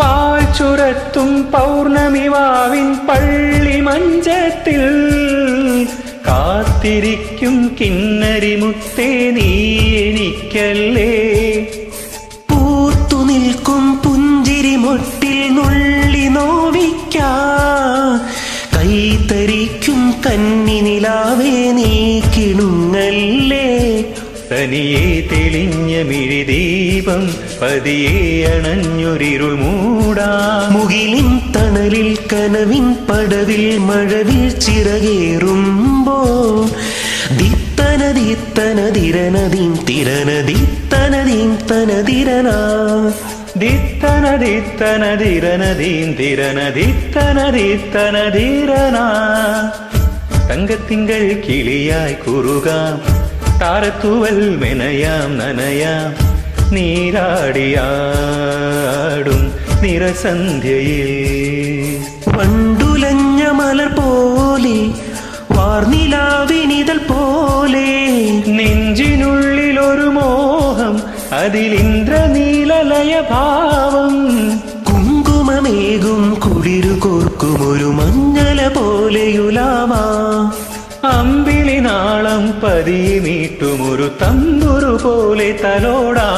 പാൽ ചുരത്തും പൗർണമിവാവിൻ പള്ളി മഞ്ചത്തിൽ. കാത്തിരിക്കും കിന്നരിമുത്തേ നീ എനിക്കല്ലേ. പൂത്തു നിൽക്കും പുഞ്ചിരി മുട്ടിൽ നുള്ളി കൈത്തരിക്കും കന്നി നിലാവേ നീ കിണുങ്ങല്ലേ തനിയെ തെളിഞ്ഞ മിഴി മിഴിദീപം പതിയെ അണഞ്ഞൊരിരുൾ മൂടാ. മുകിലിൻ തണലിൽ കനവിൻ പടവിൽ മഴവിൽ ചിറകേറുമ്പോ ദിത്തനദിത്തനതിരനദീം തിരനദിത്തനദീം തനതിരനാ. ദിത്തന ദിത്തന ദിരന ദീൻ ദിരന ദിത്തന ദിത്തന ധീരനാ തങ്കത്തിങ്കൾ കിളിയായി കുറുകാം താരത്തൂവൽ മെനയാം നനയാം നീരാടിയാടും നിറസന്ധ്യയിൽ വണ്ടുലഞ്ഞ മലർ പോലെ വാർനിലാവിനിതൾ പോലെ നെഞ്ചിനുള്ളിൽ ഒരു മോഹം അതിൽ ഇന്ദ്രനീലലയ ഭാവം. കുങ്കുമമേകും കുളിരു കോർക്കും ഒരു മഞ്ഞല പോലെയുലാമാ അമ്പിളി നാളം പതിയെ നീട്ടുമൊരു ഒരു തമ്പുരു പോലെ തലോടാ.